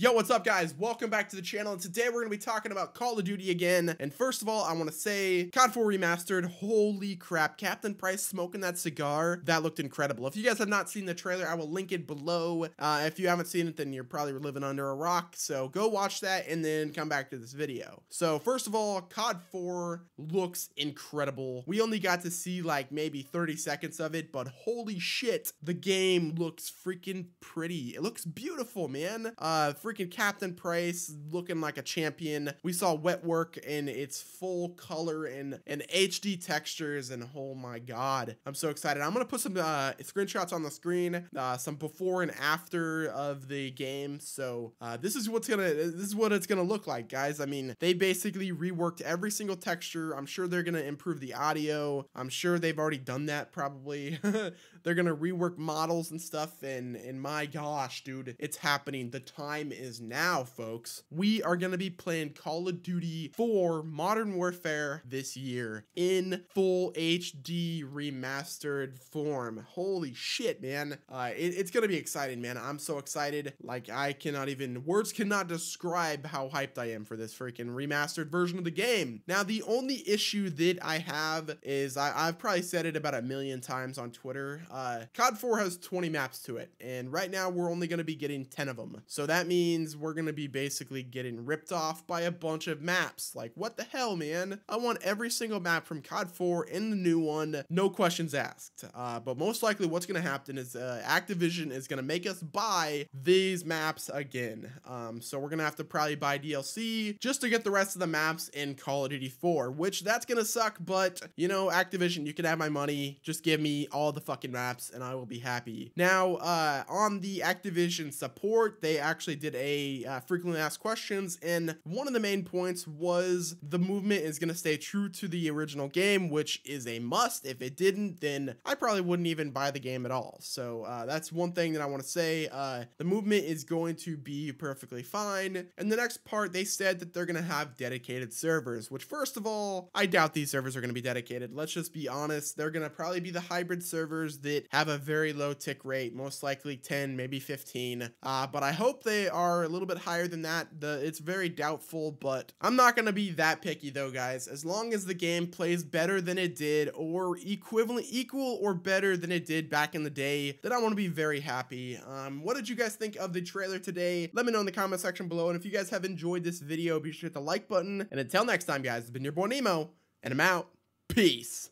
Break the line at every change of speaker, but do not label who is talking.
Yo, what's up guys? Welcome back to the channel and today we're going to be talking about Call of Duty again. And first of all, I want to say COD 4 Remastered, holy crap, Captain Price smoking that cigar, that looked incredible. If you guys have not seen the trailer, I will link it below. Uh, if you haven't seen it, then you're probably living under a rock. So go watch that and then come back to this video. So first of all, COD 4 looks incredible. We only got to see like maybe 30 seconds of it, but holy shit, the game looks freaking pretty. It looks beautiful, man. Uh, freaking Captain Price looking like a champion. We saw wet work in its full color and, and HD textures and oh my god. I'm so excited. I'm gonna put some uh, screenshots on the screen, uh, some before and after of the game. So uh, this is what's gonna this is what it's gonna look like, guys. I mean, they basically reworked every single texture. I'm sure they're gonna improve the audio. I'm sure they've already done that probably. they're gonna rework models and stuff and and my gosh, dude, it's happening. The time is now, folks. We are going to be playing Call of Duty 4 Modern Warfare this year in full HD remastered form. Holy shit, man. Uh, it, it's going to be exciting, man. I'm so excited. Like, I cannot even, words cannot describe how hyped I am for this freaking remastered version of the game. Now, the only issue that I have is I, I've probably said it about a million times on Twitter. Uh, COD 4 has 20 maps to it, and right now we're only going to be getting 10 of them. So that means we're going to be basically getting ripped off by a bunch of maps. Like, what the hell, man? I want every single map from COD 4 in the new one, no questions asked. Uh, but most likely what's going to happen is uh, Activision is going to make us buy these maps again. Um, so we're going to have to probably buy DLC just to get the rest of the maps in Call of Duty 4, which that's going to suck, but you know, Activision, you can have my money. Just give me all the fucking maps and I will be happy. Now, uh, on the Activision support, they actually did a uh, frequently asked questions, and one of the main points was the movement is going to stay true to the original game, which is a must. If it didn't, then I probably wouldn't even buy the game at all. So uh, that's one thing that I want to say. Uh, the movement is going to be perfectly fine. And the next part, they said that they're going to have dedicated servers, which first of all, I doubt these servers are going to be dedicated. Let's just be honest. They're going to probably be the hybrid servers that have a very low tick rate, most likely 10, maybe 15. Uh, but I hope they are a little bit higher than that. The It's very doubtful, but I'm not to be that picky though, guys. As long as the game plays better than it did or equivalent, equal or better than it did back in the day, then I want to be very happy. Um, what did you guys think of the trailer today? Let me know in the comment section below. And if you guys have enjoyed this video, be sure to hit the like button. And until next time, guys, it's been your boy Nemo, and I'm out. Peace.